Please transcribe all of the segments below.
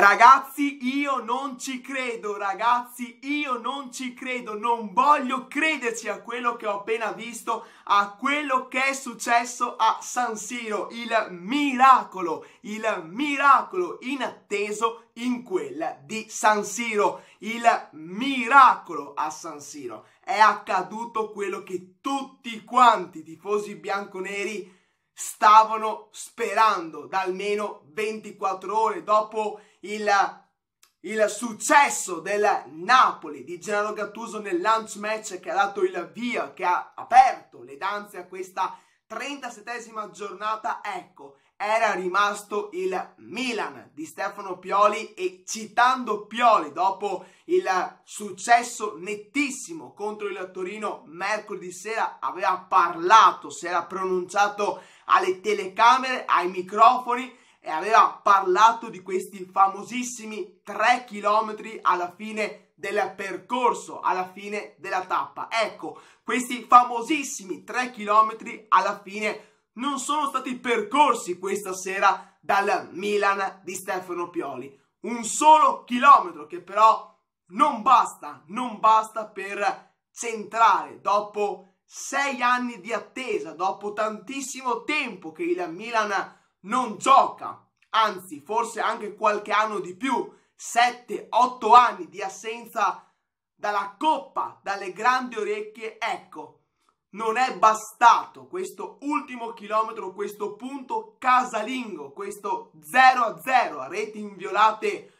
Ragazzi, io non ci credo, ragazzi, io non ci credo, non voglio crederci a quello che ho appena visto, a quello che è successo a San Siro, il miracolo, il miracolo inatteso in quella di San Siro, il miracolo a San Siro. È accaduto quello che tutti quanti tifosi bianconeri stavano sperando da almeno 24 ore dopo il, il successo del Napoli di Gennaro Gattuso nel lunch match che ha dato il via, che ha aperto le danze a questa 37esima giornata, ecco, era rimasto il Milan di Stefano Pioli e citando Pioli dopo il successo nettissimo contro il Torino mercoledì sera aveva parlato, si era pronunciato alle telecamere, ai microfoni e aveva parlato di questi famosissimi 3 km alla fine del percorso, alla fine della tappa. Ecco, questi famosissimi 3 km alla fine non sono stati percorsi questa sera dal Milan di Stefano Pioli. Un solo chilometro che però non basta, non basta per centrare dopo sei anni di attesa, dopo tantissimo tempo che il Milan non gioca, anzi forse anche qualche anno di più, 7-8 anni di assenza dalla coppa, dalle grandi orecchie, ecco, non è bastato questo ultimo chilometro, questo punto casalingo, questo 0-0 a reti inviolate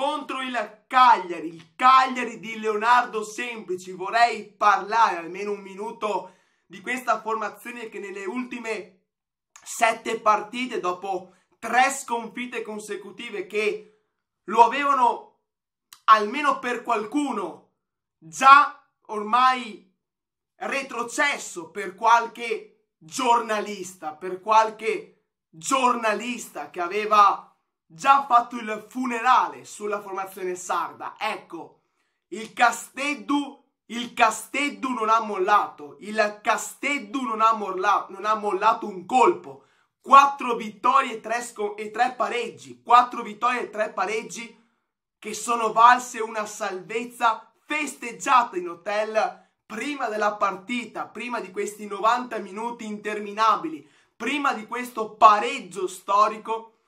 contro il Cagliari, il Cagliari di Leonardo Semplici. Vorrei parlare almeno un minuto di questa formazione che nelle ultime sette partite dopo tre sconfitte consecutive che lo avevano almeno per qualcuno già ormai retrocesso per qualche giornalista, per qualche giornalista che aveva già fatto il funerale sulla formazione sarda. Ecco, il Casteddu il Casteddu non ha mollato, il Casteddu non ha, molla, non ha mollato un colpo. Quattro vittorie e tre, e tre pareggi, quattro vittorie e tre pareggi che sono valse una salvezza festeggiata in hotel prima della partita, prima di questi 90 minuti interminabili, prima di questo pareggio storico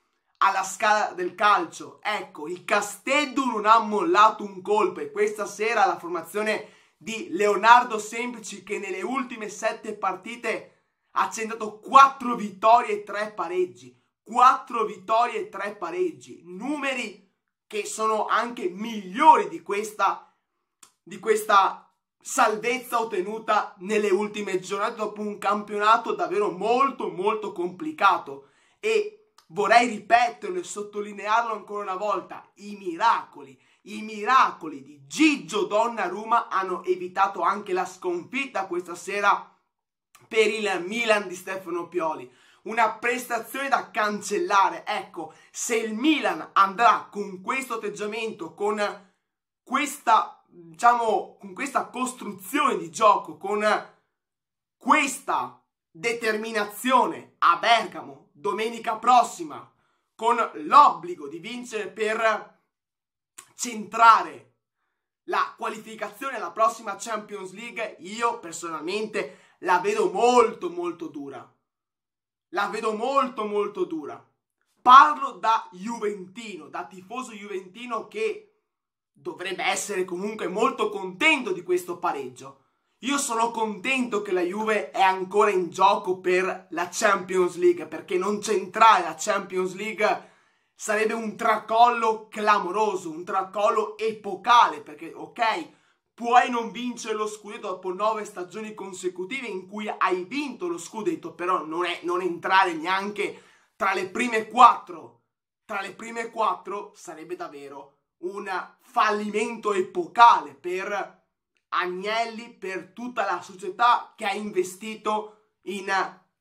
alla scala del calcio. Ecco, il Casteddu non ha mollato un colpo e questa sera la formazione di Leonardo Semplici che nelle ultime sette partite ha centrato 4 vittorie e 3 pareggi. 4 vittorie e 3 pareggi. Numeri che sono anche migliori di questa, di questa salvezza ottenuta nelle ultime giornate dopo un campionato davvero molto molto complicato. E vorrei ripeterlo e sottolinearlo ancora una volta, i miracoli i miracoli di Gigio Donnarumma hanno evitato anche la sconfitta questa sera per il Milan di Stefano Pioli. Una prestazione da cancellare. Ecco, se il Milan andrà con questo atteggiamento, con questa, diciamo, con questa costruzione di gioco, con questa determinazione a Bergamo domenica prossima, con l'obbligo di vincere per centrare la qualificazione alla prossima Champions League, io personalmente la vedo molto molto dura. La vedo molto molto dura. Parlo da Juventino, da tifoso Juventino che dovrebbe essere comunque molto contento di questo pareggio. Io sono contento che la Juve è ancora in gioco per la Champions League, perché non centrare la Champions League sarebbe un tracollo clamoroso, un tracollo epocale, perché ok, puoi non vincere lo scudetto dopo nove stagioni consecutive in cui hai vinto lo scudetto, però non è non entrare neanche tra le prime quattro. Tra le prime quattro sarebbe davvero un fallimento epocale per Agnelli, per tutta la società che ha investito in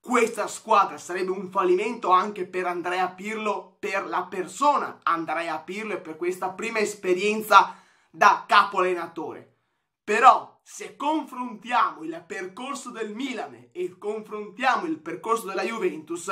questa squadra sarebbe un fallimento anche per Andrea Pirlo, per la persona Andrea Pirlo e per questa prima esperienza da capo allenatore. Però se confrontiamo il percorso del Milan e confrontiamo il percorso della Juventus,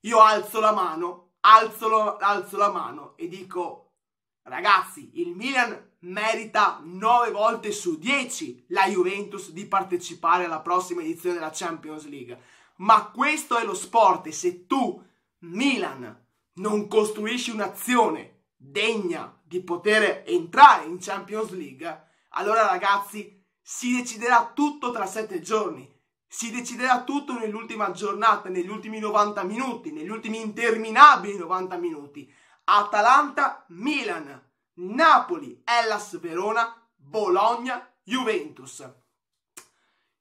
io alzo la mano alzo, alzo la mano e dico, ragazzi, il Milan merita 9 volte su 10 la Juventus di partecipare alla prossima edizione della Champions League. Ma questo è lo sport e se tu, Milan, non costruisci un'azione degna di poter entrare in Champions League, allora ragazzi si deciderà tutto tra 7 giorni. Si deciderà tutto nell'ultima giornata, negli ultimi 90 minuti, negli ultimi interminabili 90 minuti. Atalanta, Milan, Napoli, Hellas Verona, Bologna, Juventus.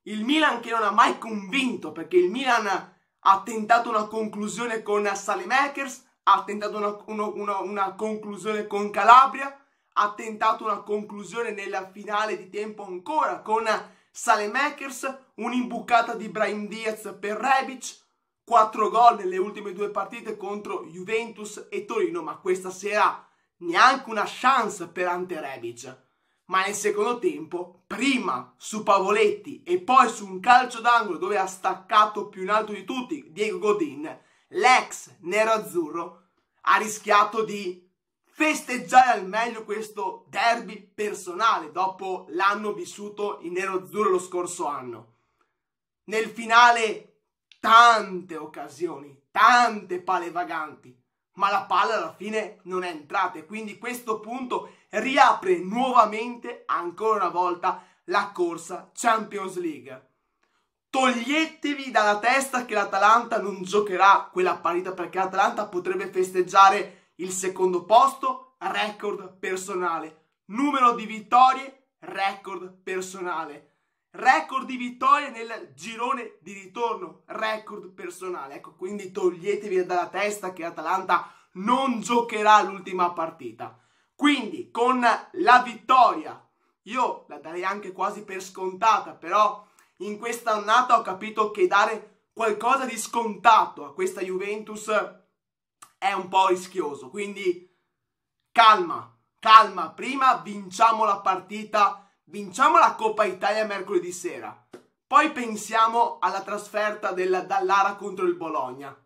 Il Milan che non ha mai convinto perché il Milan ha tentato una conclusione con Salemakers, ha tentato una, una, una, una, conclusione con Calabria, ha tentato una conclusione nella finale di tempo ancora con Salemakers, un'imbucata di Brahim Diaz per Rebic, 4 gol nelle ultime due partite contro Juventus e Torino, ma questa sera neanche una chance per Ante Rebic. Ma nel secondo tempo, prima su Pavoletti e poi su un calcio d'angolo dove ha staccato più in alto di tutti Diego Godin, l'ex nero-azzurro ha rischiato di festeggiare al meglio questo derby personale dopo l'anno vissuto in nero-azzurro lo scorso anno. Nel finale tante occasioni, tante pale vaganti, ma la palla alla fine non è entrata e quindi questo punto riapre nuovamente, ancora una volta, la corsa Champions League. Toglietevi dalla testa che l'Atalanta non giocherà quella partita perché l'Atalanta potrebbe festeggiare il secondo posto, record personale. Numero di vittorie, record personale. Record di vittorie nel girone di ritorno, record personale. Ecco, quindi toglietevi dalla testa che l'Atalanta non giocherà l'ultima partita. Quindi con la vittoria, io la darei anche quasi per scontata, però in questa annata ho capito che dare qualcosa di scontato a questa Juventus è un po' rischioso. Quindi calma, calma, prima vinciamo la partita vinciamo la Coppa Italia mercoledì sera. Poi pensiamo alla trasferta del Dallara contro il Bologna.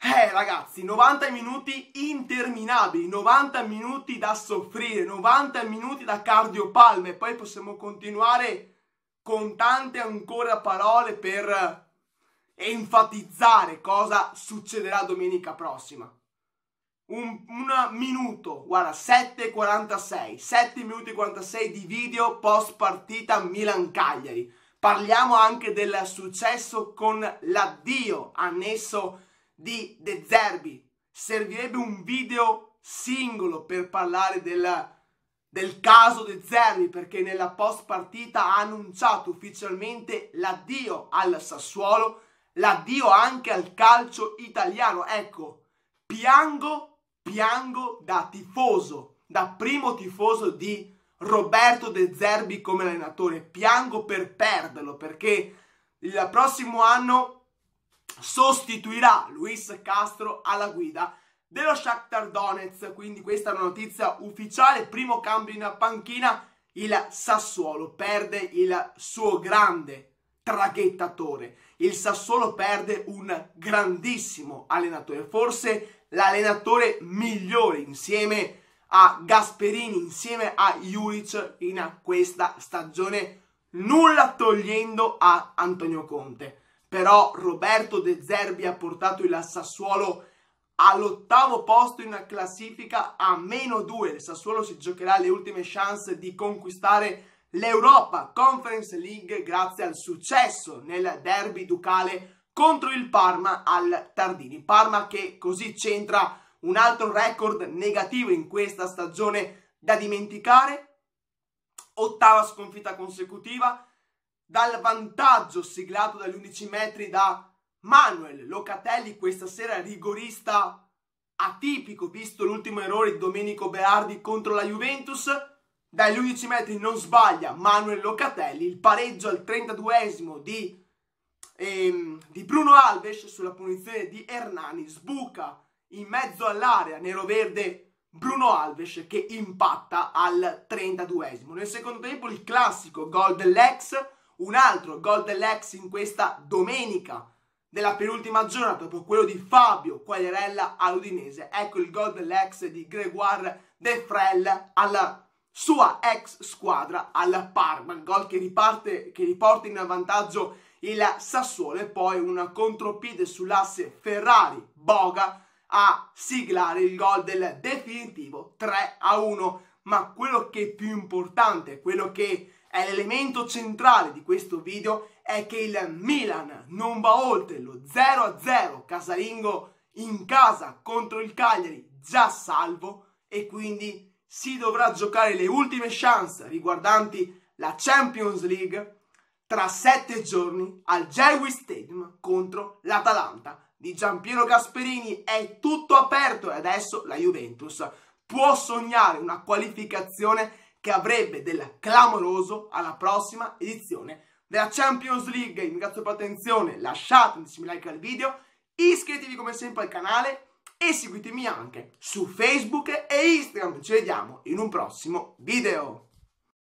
Eh ragazzi, 90 minuti interminabili, 90 minuti da soffrire, 90 minuti da cardiopalme. Poi possiamo continuare con tante ancora parole per enfatizzare cosa succederà domenica prossima un, un minuto, guarda, 7.46, 7 minuti e 46 di video post partita Milan-Cagliari. Parliamo anche del successo con l'addio annesso di De Zerbi. Servirebbe un video singolo per parlare del, del caso De Zerbi perché nella post partita ha annunciato ufficialmente l'addio al Sassuolo, l'addio anche al calcio italiano. Ecco, piango piango da tifoso, da primo tifoso di Roberto De Zerbi come allenatore. Piango per perderlo perché il prossimo anno sostituirà Luis Castro alla guida dello Shakhtar Donetsk. Quindi questa è una notizia ufficiale. Primo cambio in panchina. Il Sassuolo perde il suo grande traghettatore. Il Sassuolo perde un grandissimo allenatore. Forse l'allenatore migliore insieme a Gasperini, insieme a Juric in questa stagione, nulla togliendo a Antonio Conte. Però Roberto De Zerbi ha portato il Sassuolo all'ottavo posto in classifica a meno due. Il Sassuolo si giocherà le ultime chance di conquistare l'Europa Conference League grazie al successo nel derby ducale contro il Parma al Tardini. Parma che così c'entra un altro record negativo in questa stagione da dimenticare. Ottava sconfitta consecutiva dal vantaggio siglato dagli 11 metri da Manuel Locatelli questa sera rigorista atipico visto l'ultimo errore di Domenico Beardi contro la Juventus dagli 11 metri non sbaglia Manuel Locatelli il pareggio al 32esimo di ehm, di Bruno Alves sulla punizione di Hernani sbuca in mezzo all'area nero-verde Bruno Alves che impatta al 32esimo. Nel secondo tempo il classico gol dell'ex, un altro gol dell'ex in questa domenica della penultima giornata dopo quello di Fabio Quagliarella all'Udinese. Ecco il gol dell'ex di Gregoire De Frel alla sua ex squadra al Parma, gol che, riparte, che riporta in vantaggio il Sassuolo e poi un contropiede sull'asse Ferrari-Boga a siglare il gol del definitivo 3 a 1. Ma quello che è più importante, quello che è l'elemento centrale di questo video è che il Milan non va oltre lo 0 a 0 casalingo in casa contro il Cagliari già salvo e quindi si dovrà giocare le ultime chance riguardanti la Champions League tra sette giorni al Gelwi Stadium contro l'Atalanta di Giampiero Gasperini è tutto aperto e adesso la Juventus può sognare una qualificazione che avrebbe del clamoroso alla prossima edizione della Champions League. Vi ringrazio per l'attenzione, lasciate un like al video, iscrivetevi come sempre al canale e seguitemi anche su Facebook e Instagram. Ci vediamo in un prossimo video.